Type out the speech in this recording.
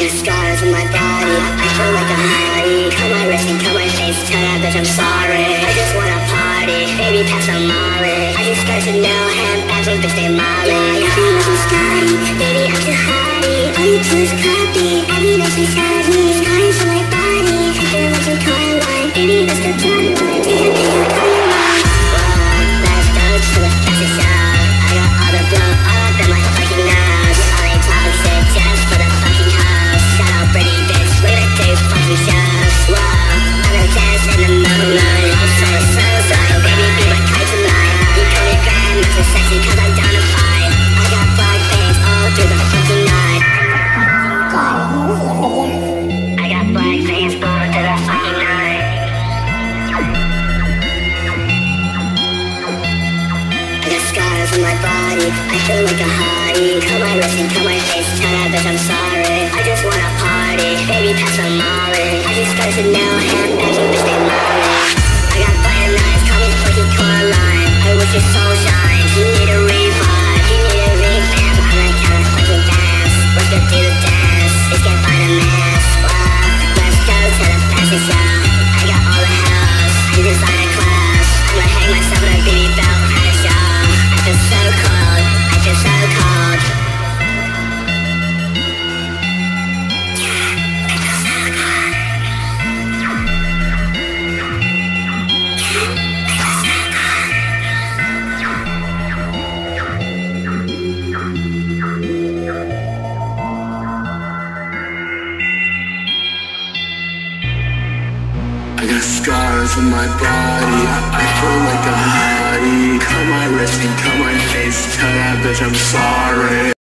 got scars on my body. I feel like a hottie Cut my wrist and cut my face Tell that bitch I'm sorry. I just wanna party Baby pass on Molly. I just got know him Back from bitch named Molly. Yeah, I'm Scotty Baby, I'm too hottie All you do is copy Every night she shot me my body, I feel like a hottie. My and cut my face, tell that bitch I'm sorry. I just wanna party, baby pass on Molly. I just got to know scars on my body. I feel like hottie. Cut my